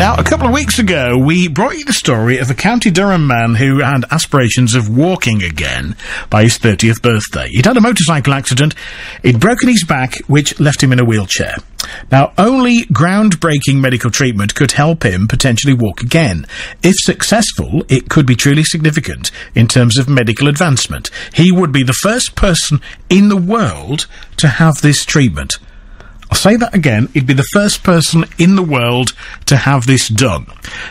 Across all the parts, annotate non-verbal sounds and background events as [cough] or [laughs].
Now, a couple of weeks ago, we brought you the story of a County Durham man who had aspirations of walking again by his 30th birthday. He'd had a motorcycle accident, he'd broken his back, which left him in a wheelchair. Now, only groundbreaking medical treatment could help him potentially walk again. If successful, it could be truly significant in terms of medical advancement. He would be the first person in the world to have this treatment. I'll say that again. He'd be the first person in the world to have this done.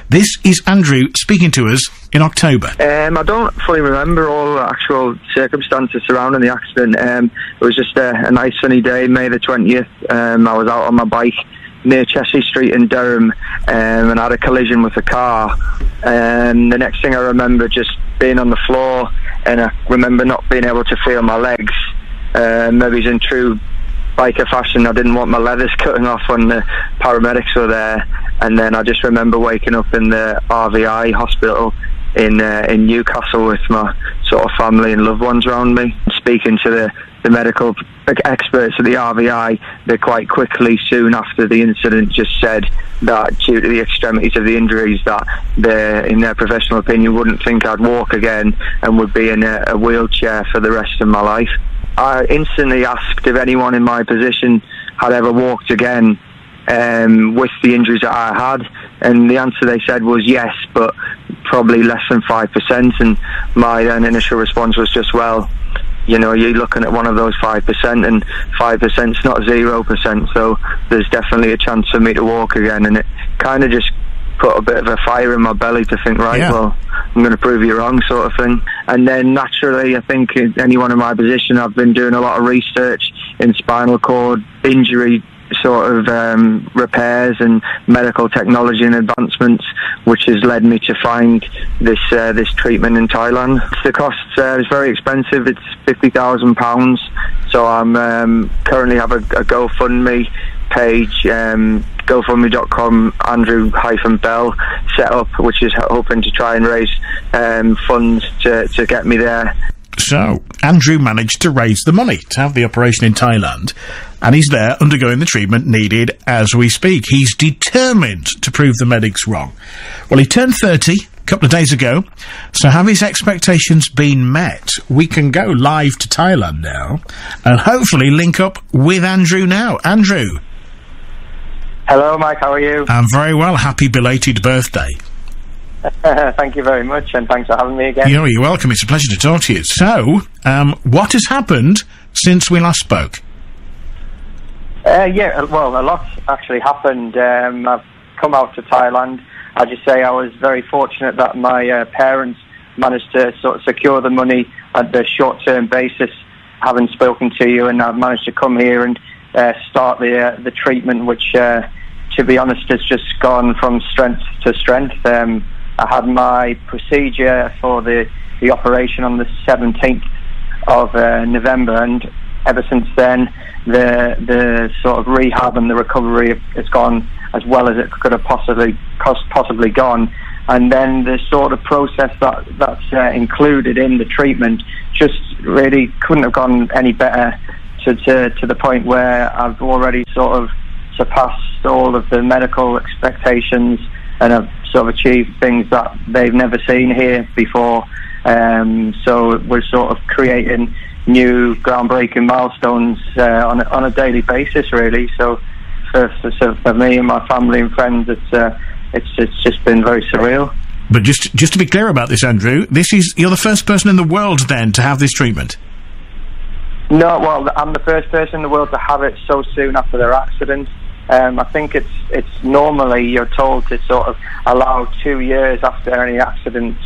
This is Andrew speaking to us in October. Um, I don't fully remember all the actual circumstances surrounding the accident. Um, it was just a, a, nice sunny day, May the 20th. Um, I was out on my bike near Chester-le-Street in Durham um, and I had a collision with a car. And um, the next thing I remember just being on the floor and I remember not being able to feel my legs. Uh, maybe in true biker fashion. I didn't want my leathers cutting off when the paramedics were there. And then I just remember waking up in the RVI hospital in uh, in Newcastle with my sort of family and loved ones around me. Speaking to the, the medical experts at the RVI, they quite quickly, soon after the incident, just said that due to the extremities of the injuries, that they, in their professional opinion, wouldn't think I'd walk again and would be in a, a wheelchair for the rest of my life. I instantly asked if anyone in my position had ever walked again um, with the injuries that I had, and the answer they said was yes, but probably less than five percent. And my then initial response was just, well, you know, you're looking at one of those five percent, and five percent's not zero percent, so there's definitely a chance for me to walk again, and it kind of just put a bit of a fire in my belly to think, right, yeah. well, I'm going to prove you wrong, sort of thing. And then naturally, I think anyone in my position, I've been doing a lot of research in spinal cord injury sort of um, repairs and medical technology and advancements, which has led me to find this uh, this treatment in Thailand. The cost uh, is very expensive; it's fifty thousand pounds. So I'm um, currently have a, a GoFundMe page. Um, GoFundMe.com, Andrew hyphen Bell set up, which is hoping to try and raise um, funds to, to get me there. So, Andrew managed to raise the money to have the operation in Thailand, and he's there undergoing the treatment needed as we speak. He's determined to prove the medics wrong. Well, he turned 30 a couple of days ago, so have his expectations been met? We can go live to Thailand now, and hopefully link up with Andrew now. Andrew. Hello, Mike. How are you? I'm very well. Happy belated birthday. [laughs] Thank you very much, and thanks for having me again. You know, you're welcome. It's a pleasure to talk to you. So, um, what has happened since we last spoke? Uh, yeah, well, a lot actually happened. Um, I've come out to Thailand. I just say I was very fortunate that my uh, parents managed to sort of secure the money at the short-term basis, having spoken to you, and I've managed to come here and uh, start the uh, the treatment, which uh, to be honest, has just gone from strength to strength. Um, I had my procedure for the, the operation on the 17th of uh, November, and ever since then, the the sort of rehab and the recovery has gone as well as it could have possibly possibly gone. And then the sort of process that that's uh, included in the treatment just really couldn't have gone any better to, to to the point where I've already sort of surpassed all of the medical expectations and have sort of achieved things that they've never seen here before. Um, so we're sort of creating new groundbreaking milestones uh, on, a, on a daily basis, really. So for, for, for, me and my family and friends, it's uh, it's it's just been very surreal. But just just to be clear about this, Andrew, this is you're the first person in the world then to have this treatment. No, well, I'm the first person in the world to have it so soon after their accident. Um, I think it's it's normally you're told to sort of allow two years after any accident,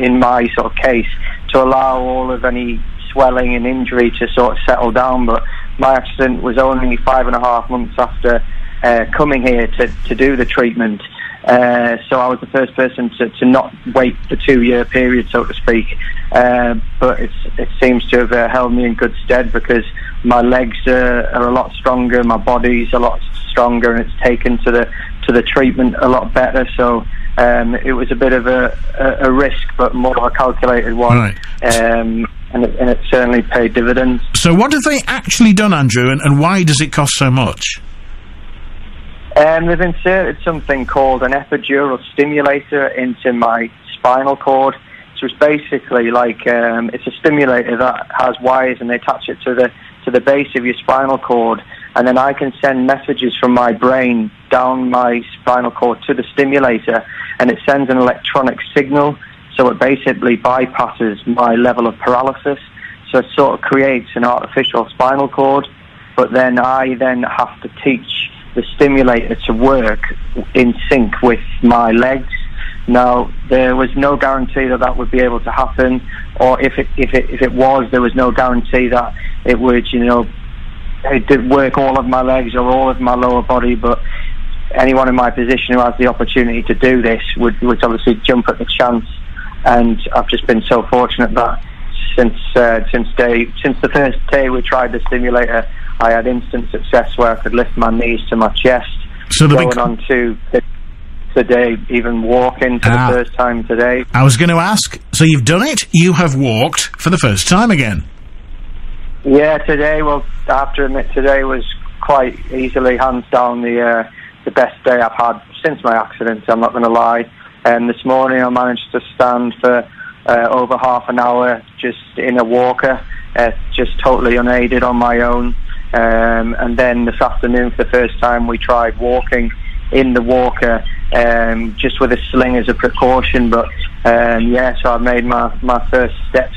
in my sort of case, to allow all of any swelling and injury to sort of settle down. But my accident was only five and a half months after uh, coming here to, to do the treatment. Uh, so I was the first person to, to not wait the two year period, so to speak. Uh, but it seems to have uh, held me in good stead because my legs are, are a lot stronger, my body's a lot stronger, and it's taken to the to the treatment a lot better. So um, it was a bit of a, a, a, risk, but more of a calculated one. Right. Um, and, it, and, it, certainly paid dividends. So, what have they actually done, Andrew, and, and why does it cost so much? Um, they've inserted something called an epidural stimulator into my spinal cord. So it's basically like um, it's a stimulator that has wires and they attach it to the to the base of your spinal cord, and then I can send messages from my brain down my spinal cord to the stimulator, and it sends an electronic signal. So it basically bypasses my level of paralysis. So it sort of creates an artificial spinal cord, but then I then have to teach the stimulator to work in sync with my legs. Now, there was no guarantee that that would be able to happen, or if it, if it, if it was, there was no guarantee that it would, you know, it did work all of my legs or all of my lower body, but anyone in my position who has the opportunity to do this would, would obviously jump at the chance. And I've just been so fortunate that since uh, since day since the first day we tried the stimulator, I had instant success where I could lift my knees to my chest. So the going big- on to today, even walking for Ah. the first time today. I was going to ask, so you've done it? You have walked for the first time again. Yeah, today. Well, I have to admit, today was quite easily, hands down, the uh, the best day I've had since my accident. I'm not going to lie. And this morning, I managed to stand for uh, over half an hour just in a walker, uh, just totally unaided on my own. Um, and then this afternoon, for the first time, we tried walking in the walker, um, just with a sling as a precaution. But um, yeah, so I've made my my first steps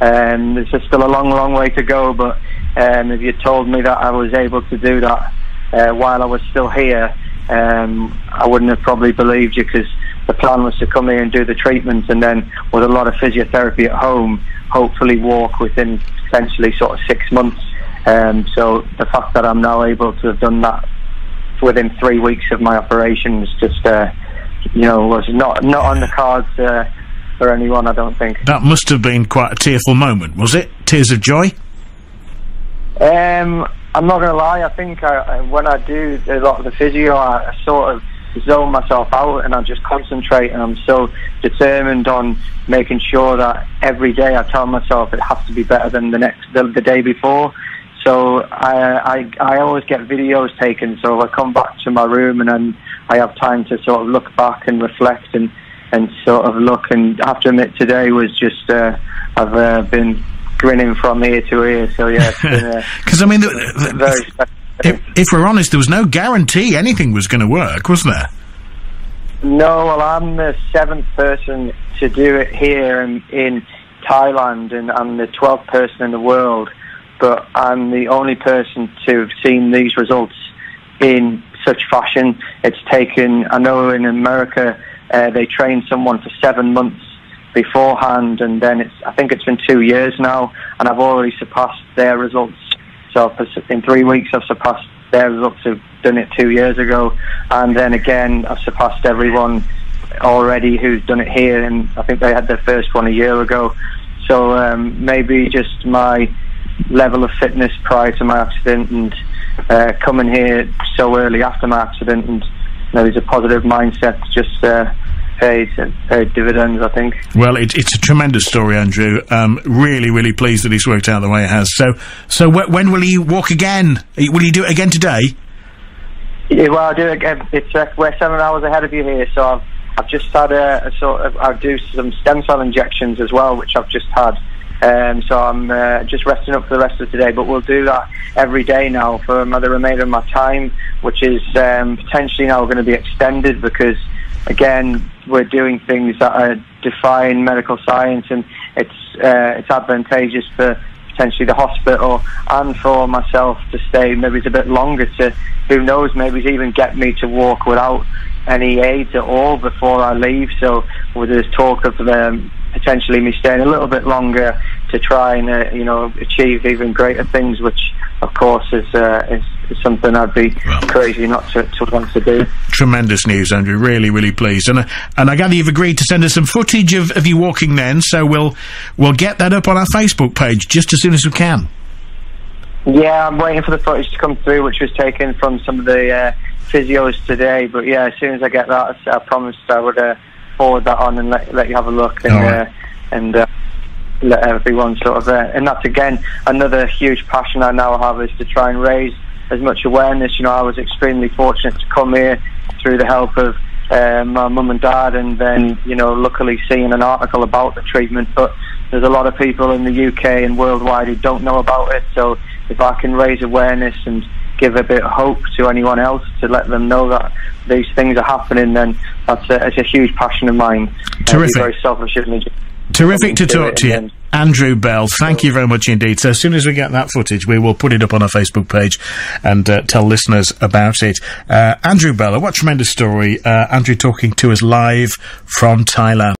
um, there's still a long, long way to go, but um, if you told me that I was able to do that uh, while I was still here, um, I wouldn't have probably believed you because the plan was to come here and do the treatment and then with a lot of physiotherapy at home, hopefully walk within potentially sort of six months. Um, so the fact that I'm now able to have done that within three weeks of my operation is just, uh, you know, was not not on the cards uh, for anyone. I don't think. That must have been quite a tearful moment, was it? Tears of joy? Um, I'm not going to lie. I think I, I, when I do a lot of the physio, I, I sort of zone myself out and I just concentrate. And I'm so determined on making sure that every day I tell myself it has to be better than the next the, the day before. So I, I I always get videos taken. So I come back to my room and then I have time to sort of look back and reflect and and sort of look. And I have to admit, today was just uh, I've uh, been grinning from ear to ear. So yeah, it's uh, [laughs] Because, I mean, the, the- if, if we're honest, there was no guarantee anything was going to work, was there? No, well, I'm the seventh person to do it here in, in Thailand, and I'm the twelfth person in the world. But I'm the only person to have seen these results in such fashion. It's taken. I know in America uh, they train someone for seven months beforehand, and then it's. I think it's been two years now, and I've already surpassed their results. So in three weeks, I've surpassed their results who've done it two years ago, and then again, I've surpassed everyone already who's done it here, and I think they had their first one a year ago. So um, maybe just my level of fitness prior to my accident and uh, coming here so early after my accident, and maybe it's a positive mindset just uh, paid paid dividends. I think. Well, it, it's a tremendous story, Andrew. Um, really, really pleased that it's worked out the way it has. So, so wh- when will you walk again? Will you do it again today? Yeah, well, I do it again. It's uh, we're seven hours ahead of you here, so I've I've just had a, a sort of I do some stem cell injections as well, which I've just had. Um, so I'm uh, just resting up for the rest of today, but we'll do that every day now for the remainder of my time, which is um, potentially now going to be extended because, again, we're doing things that are defying medical science, and it's uh, it's advantageous for potentially the hospital and for myself to stay maybe it's a bit longer to who knows maybe even get me to walk without any aids at all before I leave. So well, there's talk of um, potentially me staying a little bit longer to try and uh, you know achieve even greater things which of course is, uh, is, is something I'd be Well. crazy not to, to want to do Tremendous news, Andrew. Really, really pleased. And uh, and I gather you've agreed to send us some footage of, of you walking then. So we'll we'll get that up on our Facebook page just as soon as we can. Yeah, I'm waiting for the footage to come through, which was taken from some of the uh, physios today. But yeah, as soon as I get that, I promised I would uh, forward that on and let, let you have a look and right. uh, and uh, let everyone sort of. Uh, and that's again another huge passion I now have is to try and raise as much awareness. You know, I was extremely fortunate to come here through the help of uh, my mum and dad, and then you know, luckily seeing an article about the treatment. But there's a lot of people in the UK and worldwide who don't know about it. So if I can raise awareness and give a bit of hope to anyone else to let them know that these things are happening, then that's a, it's a huge passion of mine. Terrific. Uh, very selfish of me. Terrific to talk to you. then- Andrew Bell, thank you very much indeed. So as soon as we get that footage, we will put it up on our Facebook page and uh, tell listeners about it. Uh, Andrew Bell, what a tremendous story. Uh, Andrew talking to us live from Thailand.